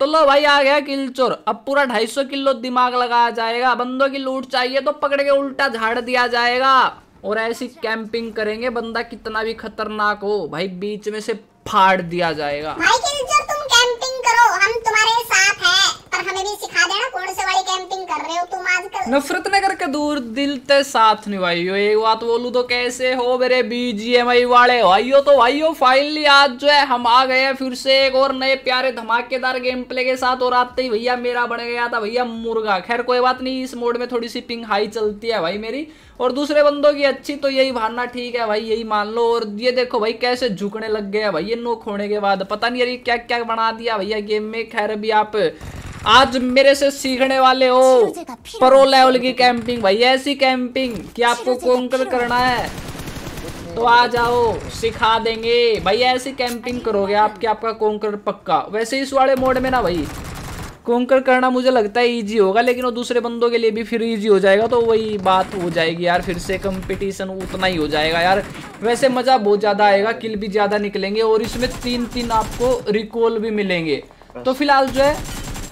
तो लो भाई, आ गया किलचोर अब पूरा ढाई सौ किलो दिमाग लगाया जाएगा। बंदों की लूट चाहिए तो पकड़ के उल्टा झाड़ दिया जाएगा। और ऐसी कैंपिंग करेंगे, बंदा कितना भी खतरनाक हो, भाई बीच में से फाड़ दिया जाएगा। नफरत न करके दूर दिल ते साथ निभाइयो एक बात बोलू तो कैसे हो मेरे बीजीएमआई वाले? भाइयों तो भाइयों फाइनली आज जो है हम आ गए फिर से एक और नए प्यारे धमाकेदार गेम प्ले के साथ और आते ही भैया मेरा बन गया था भैया मुर्गा। खैर, कोई बात नहीं, इस मोड में थोड़ी सी पिंग हाई चलती है भाई मेरी। और दूसरे बंदों की अच्छी तो यही भावना ठीक है भाई, यही मान लो। और ये देखो भाई कैसे झुकने लग गए भाई, ये नोक होने के बाद। पता नहीं ये क्या क्या बना दिया भैया गेम में। खैर, अभी आप आज मेरे से सीखने वाले हो। प्रो लेवल की कैंपिंग भाई ऐसी कैंपिंग कि आपको कोंकर करना है। तो आ जाओ सिखा देंगे। भाई ऐसी कैंपिंग करोगे आपके आपका कोंकर पक्का। वैसे इस वाले मोड में ना भाई कोंकर करना मुझे लगता है इजी होगा लेकिन वो दूसरे बंदों के लिए भी फिर इजी हो जाएगा तो वही बात हो जाएगी यार फिर से कंपटीशन उतना ही हो जाएगा यार। वैसे मज़ा बहुत ज़्यादा आएगा किल भी ज़्यादा निकलेंगे और इसमें तीन तीन आपको रिकॉल भी मिलेंगे। तो फ़िलहाल जो है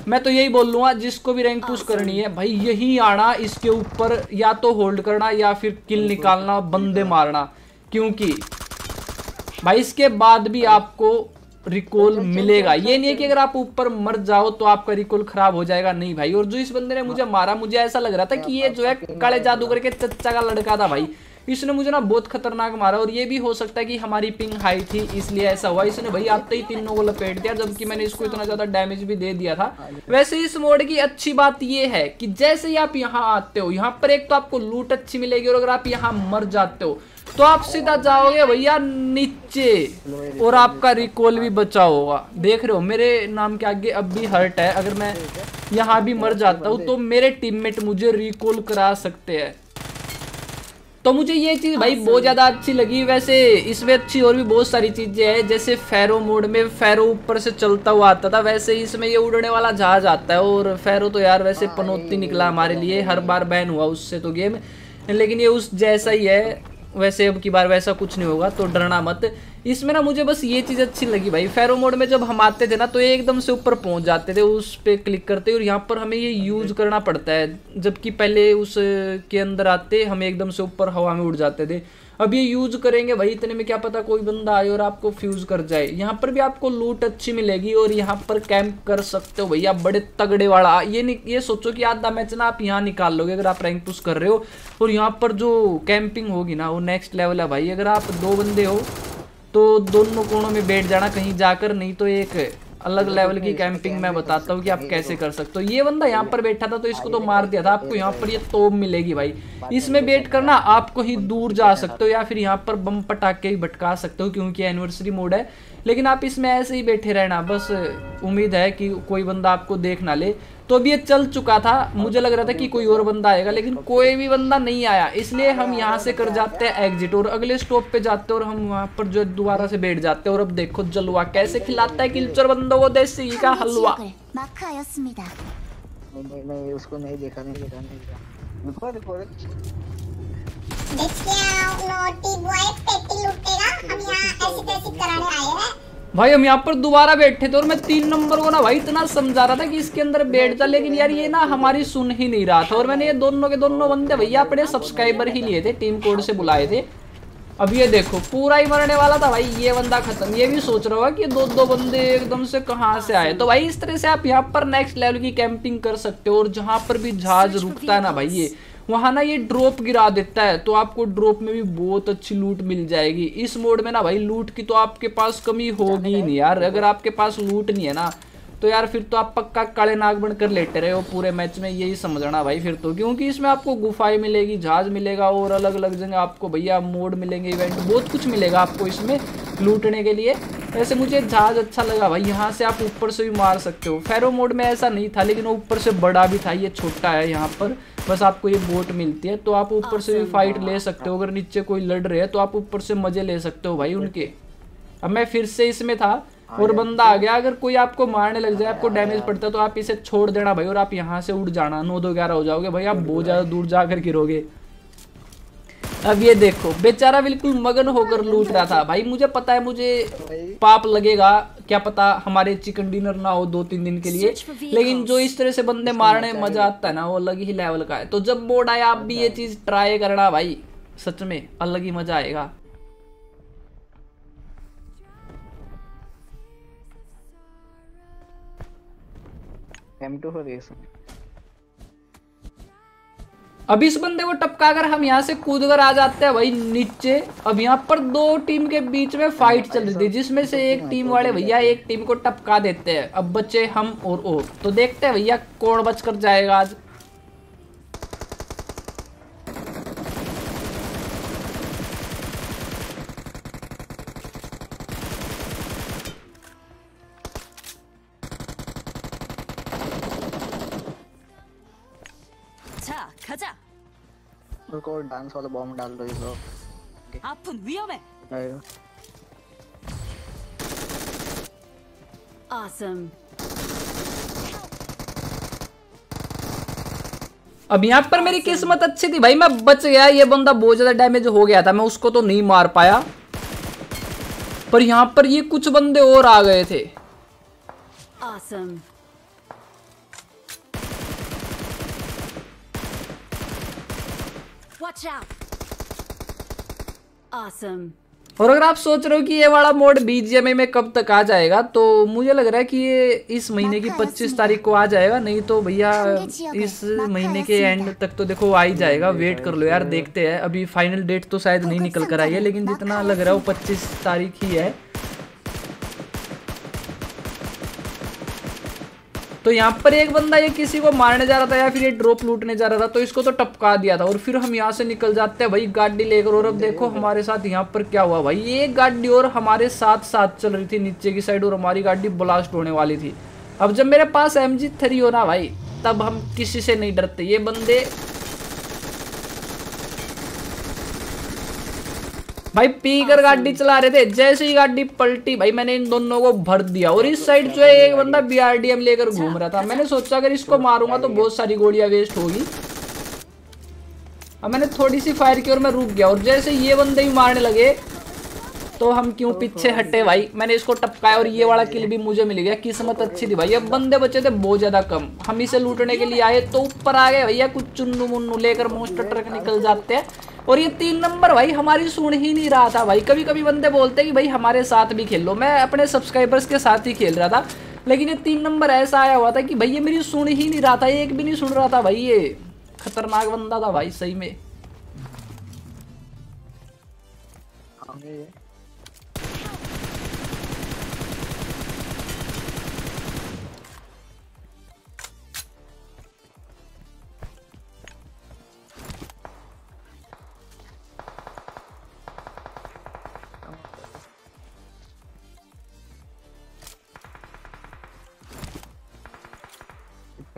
मैं तो यही बोल लूँगा जिसको भी रैंक पुश करनी है भाई यही आना इसके ऊपर या तो होल्ड करना या फिर किल निकालना बंदे मारना। क्योंकि भाई इसके बाद भी आपको रिकॉल मिलेगा। ये नहीं है कि अगर आप ऊपर मर जाओ तो आपका रिकॉल खराब हो जाएगा। नहीं भाई और जो इस बंदे ने मुझे मारा मुझे ऐसा लग रहा था कि ये जो है काले जादूगर के चच्चा का लड़का था भाई। इसने मुझे ना बहुत खतरनाक मारा और ये भी हो सकता है कि हमारी पिंग हाई थी, इसलिए ऐसा हुआ। इसने भाई आते ही तीनों को लपेट दिया, जबकि मैंने इसको इतना ज़्यादा डैमेज भी दे दिया था। वैसे इस मोड की अच्छी बात यह है कि जैसे ही आप यहाँ आते हो, यहाँ पर एक तो आपको लूट अच्छी मिलेगी और अगर आप यहाँ मर जाते हो तो आप सीधा जाओगे भैया नीचे और आपका रिकॉल भी बचा होगा। देख रहे हो, मेरे नाम के आगे अब भी हर्ट है। अगर मैं यहाँ भी मर जाता हूँ तो मेरे टीममेट मुझे रिकॉल करा सकते हैं। तो मुझे ये चीज़ भाई बहुत ज़्यादा अच्छी लगी। वैसे इसमें अच्छी और भी बहुत सारी चीज़ें हैं जैसे फेरो मोड में फेरो ऊपर से चलता हुआ आता था वैसे इसमें ये उड़ने वाला जहाज़ आता है और फेरो तो यार वैसे पनौती निकला हमारे लिए हर बार बैन हुआ उससे तो गेम। लेकिन ये उस जैसा ही है वैसे अब की बार वैसा कुछ नहीं होगा तो डरना मत। इसमें ना मुझे बस ये चीज़ अच्छी लगी भाई। फेरो मोड में जब हम आते थे ना तो ये एकदम से ऊपर पहुँच जाते थे, उस पर क्लिक करते और यहाँ पर हमें ये यूज़ करना पड़ता है। जबकि पहले उस के अंदर आते, हमें एकदम से ऊपर हवा में उड़ जाते थे। अब ये यूज़ करेंगे, भाई इतने में क्या पता कोई बंदा आए और आपको फ्यूज कर जाए। यहाँ पर भी आपको लूट अच्छी मिलेगी और यहाँ पर कैंप कर सकते हो भैया, बड़े तगड़े वाला। ये ये सोचो कि आधा मैच ना आप यहाँ निकाल लोगे अगर आप रैंक पुश कर रहे हो। और यहाँ पर जो कैंपिंग होगी ना, वो नेक्स्ट लेवल है भाई। अगर आप दो बंदे हो तो दोनों कोणों में बैठ जाना, कहीं जाकर नहीं तो एक अलग लेवल की कैंपिंग मैं बताता हूँ कि आप कैसे कर सकते हो। ये बंदा यहाँ पर बैठा था तो इसको तो मार दिया था। आपको यहाँ पर ये तोप मिलेगी भाई। इसमें बेट करना आपको ही दूर जा सकते हो या फिर यहाँ पर बम पटाखे भटका सकते हो क्योंकि एनिवर्सरी मोड है। लेकिन आप इसमें ऐसे ही बैठे रहना, बस उम्मीद है कि कोई बंदा आपको देख ना ले। तो अभी ये चल चुका था, मुझे लग रहा था कि कोई और बंदा आएगा, लेकिन कोई भी बंदा नहीं आया। इसलिए हम यहाँ से कर जाते हैं एग्जिट और अगले स्टॉप पे जाते हैं और हम वहाँ पर जो दोबारा से बैठ जाते हैं और अब देखो जलवा कैसे खिलाता है किलचर बंदों को देसी का हलवा। नहीं नहीं उसको नहीं देखा नहीं देखा नहीं देखा देखो भाई हम यहाँ पर दोबारा बैठे थे और मैं तीन नंबर को ना भाई इतना समझा रहा था कि इसके अंदर बैठ जा लेकिन यार ये ना हमारी सुन ही नहीं रहा था। और मैंने ये दोनों के दोनों बंदे भैया अपने सब्सक्राइबर ही लिए थे टीम कोड से बुलाए थे। अब ये देखो पूरा ही मरने वाला था भाई ये बंदा खत्म। ये भी सोच रहा होगा कि दो दो बंदे एकदम से कहाँ से आए। तो भाई इस तरह से आप यहाँ पर नेक्स्ट लेवल की कैंपिंग कर सकते हो और जहाँ पर भी जहाज़ रुकता है ना भाई ये वहाँ ना ये ड्रॉप गिरा देता है तो आपको ड्रॉप में भी बहुत अच्छी लूट मिल जाएगी। इस मोड में ना भाई लूट की तो आपके पास कमी होगी ही नहीं यार। अगर आपके पास लूट नहीं है ना तो यार फिर तो आप पक्का काले नाग बनकर लेटे रहे हो पूरे मैच में यही समझना भाई फिर तो। क्योंकि इसमें आपको गुफाएँ मिलेगी जहाज़ मिलेगा और अलग अलग जगह आपको भैया मोड मिलेंगे इवेंट बहुत कुछ मिलेगा आपको इसमें लूटने के लिए। वैसे मुझे जहाज़ अच्छा लगा भाई यहाँ से आप ऊपर से भी मार सकते हो। फेरो मोड में ऐसा नहीं था लेकिन ऊपर से बड़ा भी था ये छोटा है यहाँ पर। बस आपको ये बोट मिलती है तो आप ऊपर से भी फाइट ले सकते हो। अगर नीचे कोई लड़ रहे हैं तो आप ऊपर से मज़े ले सकते हो भाई उनके। अब मैं फिर से इसमें था और बंदा आ गया। अगर कोई आपको मारने लग जाए आपको डैमेज पड़ता है तो आप इसे छोड़ देना भाई और आप यहाँ से उड़ जाना। नौ दो ग्यारह हो जाओगे भाई आप बहुत ज़्यादा दूर जाकर गिरोगे। अब ये देखो बेचारा बिल्कुल मगन होकर लूट रहा था। भाई मुझे पता है मुझे पाप लगेगा क्या पता हमारे चिकन डिनर ना हो दो तीन दिन के लिए। लेकिन जो इस तरह से बंदे मारने मज़ा आता है ना वो अलग ही लेवल का है। तो जब मोड आए आप भी ये चीज़ ट्राई करना भाई। सच में अलग ही मज़ा आएगा। एम टू फोर एस अब इस बंदे को टपका कर हम यहाँ से कूद कर आ जाते हैं भाई, नीचे। अब यहाँ पर दो टीम के बीच में फाइट चल रही थी, जिसमें से एक टीम वाले भैया एक टीम को टपका देते हैं। अब बचे हम और और तो देखते हैं भैया कौन बच कर जाएगा आज। रुको डांस वाला बॉम्ब डाल दो इसको 아픈 위험해. आएगा Awesome. अब यहाँ पर मेरी किस्मत अच्छी थी भाई मैं बच गया ये बंदा बहुत ज्यादा डैमेज हो गया था मैं उसको तो नहीं मार पाया पर यहाँ पर ये कुछ बंदे और आ गए थे Awesome. Watch out. Awesome. और अगर आप सोच रहे हो कि ये वाला मोड बीजीएमआई में कब तक आ जाएगा तो मुझे लग रहा है कि ये इस महीने की 25 तारीख को आ जाएगा नहीं तो भैया इस महीने के एंड तक तो देखो आ ही जाएगा वेट कर लो यार देखते हैं। अभी फाइनल डेट तो शायद नहीं निकल कर आई है लेकिन जितना लग रहा है वो 25 तारीख ही है। तो यहाँ पर एक बंदा ये किसी को मारने जा रहा था या फिर ये ड्रॉप लूटने जा रहा था तो इसको तो टपका दिया था। और फिर हम यहाँ से निकल जाते हैं भाई गाड़ी लेकर और अब देखो हमारे साथ यहाँ पर क्या हुआ भाई, ये गाड़ी और हमारे साथ साथ चल रही थी नीचे की साइड और हमारी गाड़ी ब्लास्ट होने वाली थी। अब जब मेरे पास एम जी थ्री हो ना भाई, तब हम किसी से नहीं डरते। ये बंदे भाई पी कर गाड़ी चला रहे थे जैसे ही गाड़ी पलटी भाई मैंने इन दोनों को भर दिया। और इस साइड जो है एक बंदा बीआरडीएम लेकर घूम रहा था। मैंने सोचा अगर इसको मारूँगा तो बहुत सारी गोलियाँ वेस्ट होगी। अब मैंने थोड़ी सी फायर की और मैं रुक गया। और जैसे ये बंदे ही मारने लगे तो हम क्यों पीछे हटे भाई? मैंने इसको टपकाया और ये वाला किल भी मुझे मिल गया। किस्मत अच्छी थी भाई। अब बंदे बचे थे बहुत ज़्यादा कम। हम इसे लूटने के लिए आए तो ऊपर आ गए। भैया कुछ चुन्नू मुन्नू लेकर मोस्टर ट्रक निकल जाते हैं। और ये तीन नंबर भाई, हमारी सुन ही नहीं रहा था भाई। कभी कभी बंदे बोलते हैं कि भाई, हमारे साथ भी खेल लो। मैं अपने सब्सक्राइबर्स के साथ ही खेल रहा था, लेकिन ये तीन नंबर ऐसा आया हुआ था कि भाई, ये मेरी सुन ही नहीं रहा था एक भी नहीं सुन रहा था भाई, ये खतरनाक बंदा था भाई, सही में।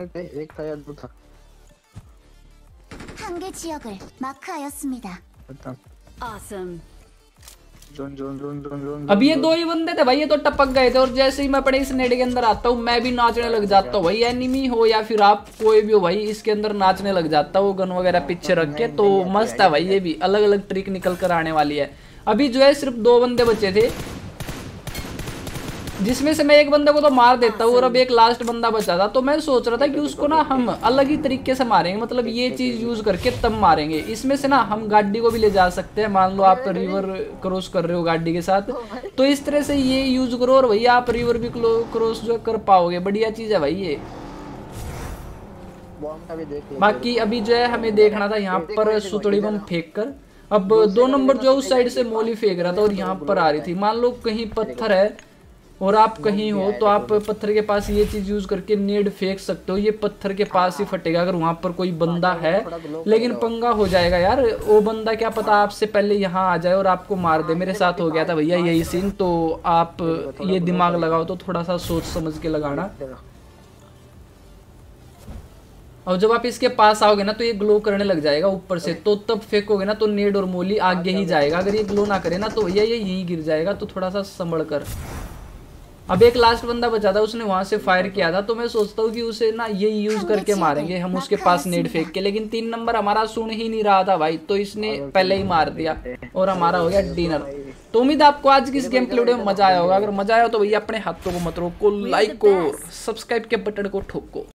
आगे ये कितने थे एक था या दो था 한 개 지역을 마크하였습니다. पता Awesome. Zone zone zone zone zone अब ये दो ही बंदे थे भाई ये तो टपक गए थे और जैसे ही मैं अपने इस नेट के अंदर आता हूँ मैं भी नाचने लग जाता हूँ भाई एनिमी हो या फिर आप कोई भी हो भाई इसके अंदर नाचने लग जाता हूँ गन वगैरह पीछे रख के तो मस्त है भाई ये भी अलग अलग ट्रिक निकल कर आने वाली है अभी जो है सिर्फ दो बंदे बचे थे जिसमें से मैं एक बंदे को तो मार देता हूँ और अब एक लास्ट बंदा बचा था तो मैं सोच रहा था कि उसको ना हम अलग ही तरीके से मारेंगे मतलब ये चीज़ यूज़ करके तब मारेंगे। इसमें से ना हम गाड़ी को भी ले जा सकते हैं मान लो आप रिवर क्रॉस कर रहे हो गाड़ी के साथ तो इस तरह से ये यूज़ करो और भैया आप रिवर भी क्रॉस जो कर पाओगे बढ़िया चीज़ है भाई ये। बाकी अभी जो है हमें देखना था यहाँ पर सुतड़ी बम फेंक कर। अब दो नंबर जो है उस साइड से मोली फेंक रहा था और यहाँ पर आ रही थी। मान लो कहीं पत्थर है और आप कहीं हो तो आप पत्थर के पास ये चीज़ यूज़ करके नेड फेंक सकते हो। ये पत्थर के पास ही फटेगा अगर वहाँ पर कोई बंदा है। लेकिन पंगा हो जाएगा यार। वो बंदा क्या पता आपसे पहले यहाँ आ जाए और आपको मार दे। मेरे साथ हो गया था भैया यही सीन तो आप ये दिमाग लगाओ तो थोड़ा सा सोच समझ के लगाना। और जब आप इसके पास आओगे ना तो ये ग्लो करने लग जाएगा ऊपर से। तो तब फेंकोगे ना तो नेड और मोली आगे ही जाएगा। अगर ये ग्लो ना करे ना तो भैया ये यहीं गिर जाएगा। तो थोड़ा सा संभल कर। अब एक लास्ट बंदा बचा था उसने वहाँ से फायर किया था तो मैं सोचता हूँ कि उसे ना ये यूज़ करके मारेंगे हम उसके पास नेट फेंक के लेकिन तीन नंबर हमारा सुन ही नहीं रहा था भाई तो इसने पहले ही मार दिया और हमारा हो गया डिनर तो उम्मीद आपको आज की इस गेम के वीडियो में मज़ा आया होगा। अगर मज़ा आया हो तो भैया अपने हाथों को मत रोको लाइक को सब्सक्राइब के बटन को ठोको।